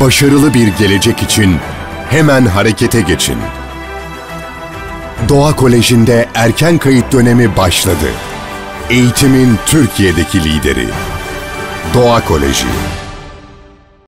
Başarılı bir gelecek için hemen harekete geçin. Doğa Koleji'nde erken kayıt dönemi başladı. Eğitimin Türkiye'deki lideri. Doğa Koleji.